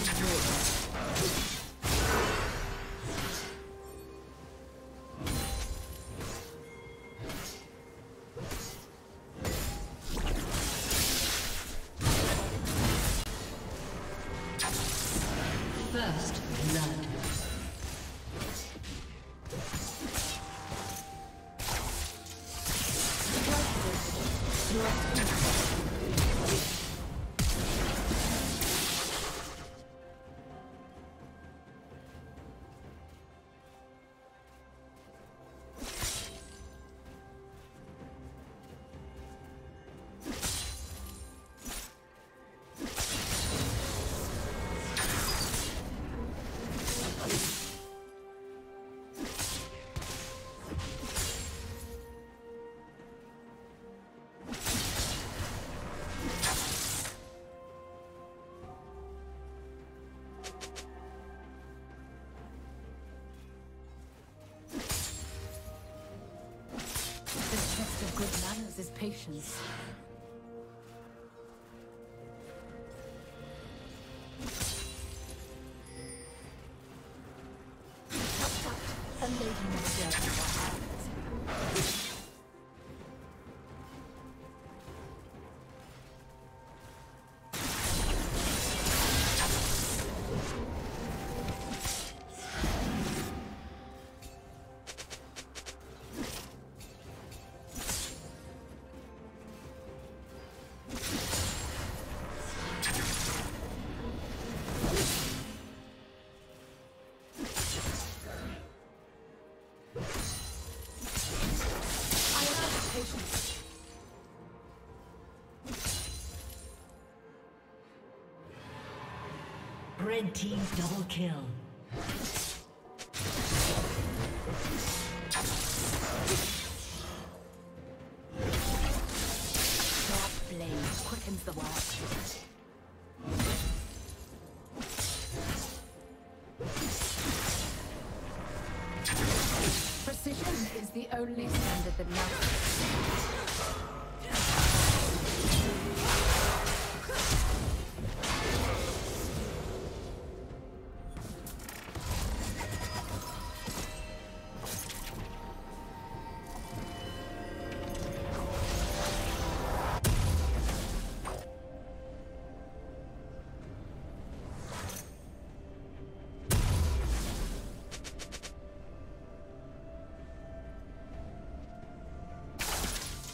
First patience. Red team double kill. Sharp blade quickens the work. Precision is the only standard that matters.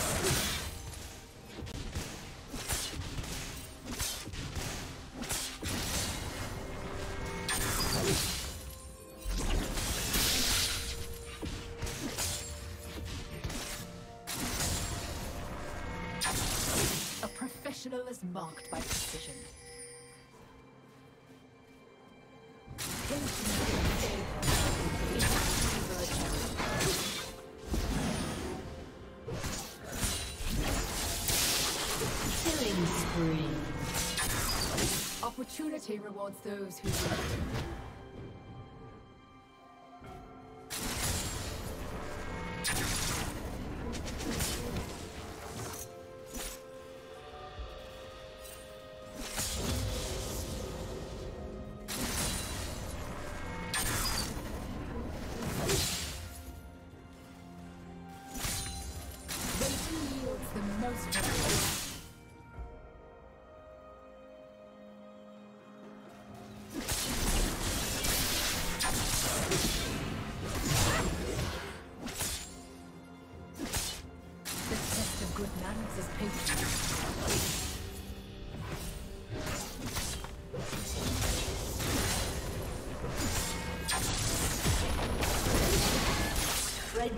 Let's go. Opportunity rewards those who do.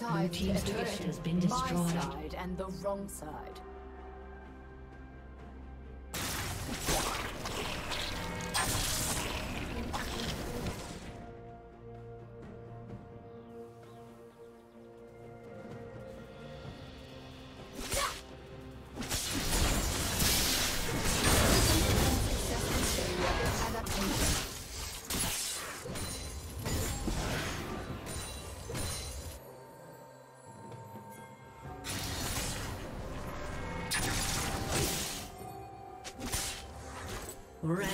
Sides team's turret has been destroyed. My side and the wrong side.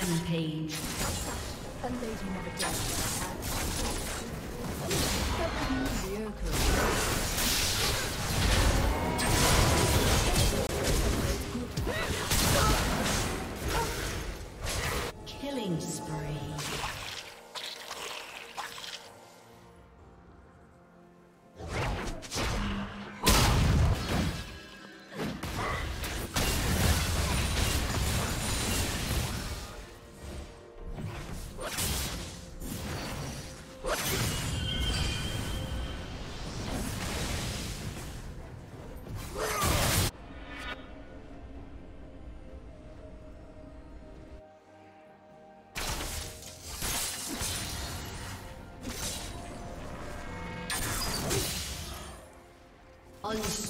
Rampage.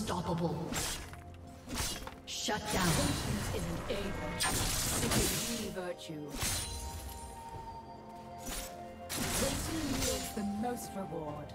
Unstoppable. Shut down. Patience isn't a virtue. It is the virtue. Waiting yields the most reward.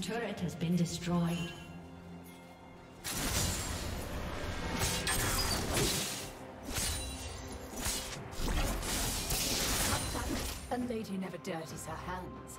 Turret has been destroyed. A lady never dirties her hands.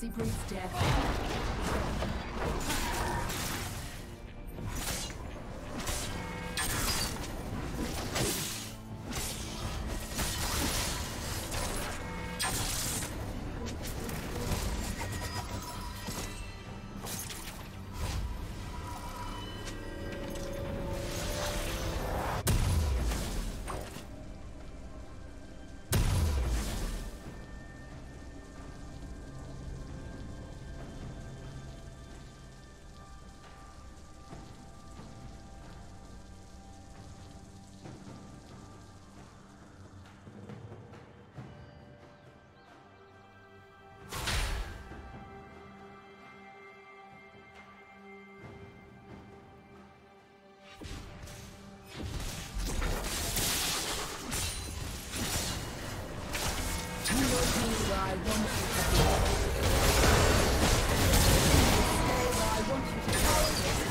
Complacency breeds death. I want you to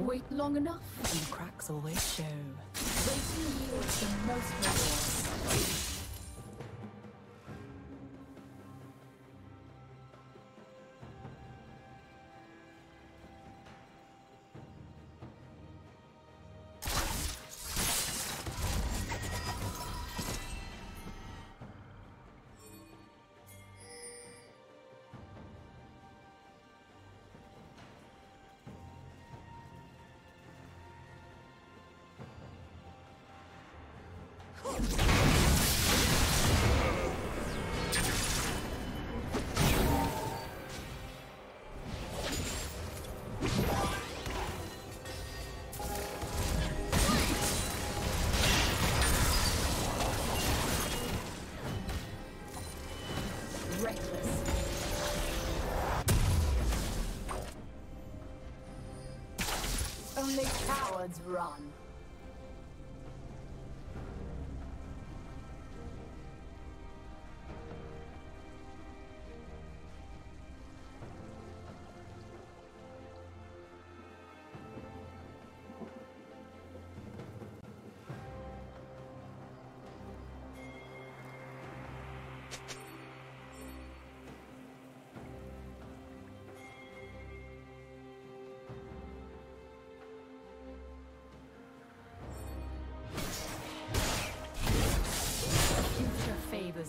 Wait long enough, and the cracks always show. Waiting yields the most rewards. Cowards run.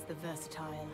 The versatile.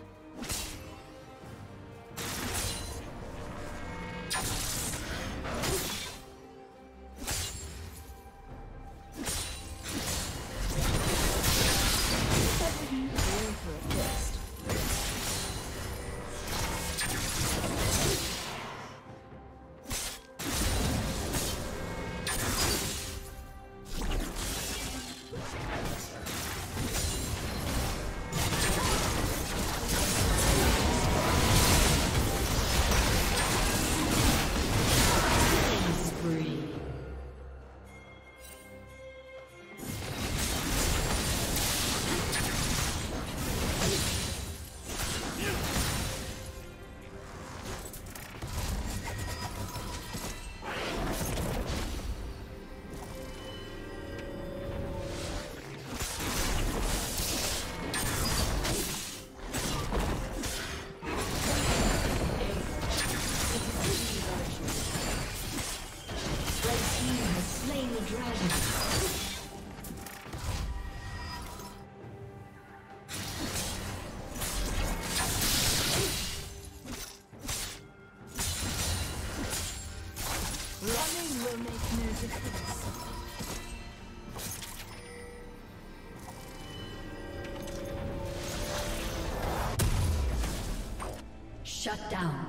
Shut down.